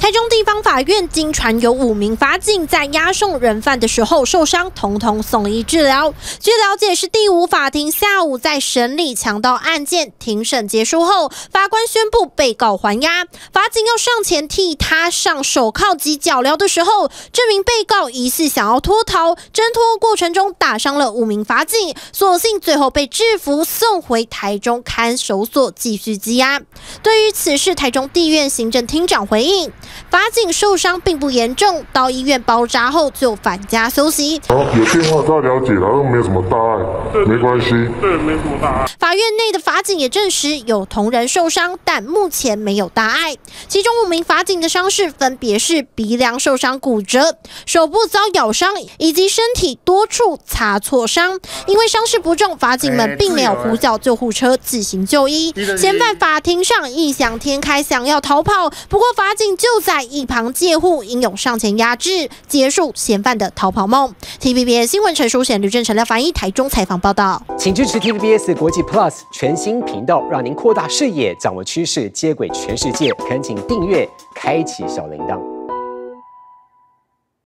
台中地方法院经传有五名法警在押送人犯的时候受伤，统统送医治疗。据了解，是第五法庭下午在审理强盗案件，庭审结束后，法官宣布被告还押。法警要上前替他上手铐及脚镣的时候，这名被告疑似想要脱逃，挣脱过程中打伤了五名法警，所幸最后被制服，送回台中看守所继续羁押。对于此事，台中地院行政厅长回应。法警受伤并不严重，到医院包扎后就返家休息。好，有电话他了解，好像没有什么大碍，没关系。对，没什么大碍。法院内的法警也证实有同仁受伤，但目前没有大碍。其中五名法警的伤势分别是鼻梁受伤骨折、手部遭咬伤以及身体多处擦挫伤。因为伤势不重，法警们并没有呼叫救护车自行就医。嫌犯法庭上异想天开，想要逃跑，不过法警就。在一旁借护，英勇上前压制，结束嫌犯的逃跑梦。TVBS 新闻陈淑贤、吕正成、廖凡一台中采访报道。请支持 TVBS 国际 Plus 全新频道，让您扩大视野，掌握趋势，接轨全世界。恳请订阅，开启小铃铛。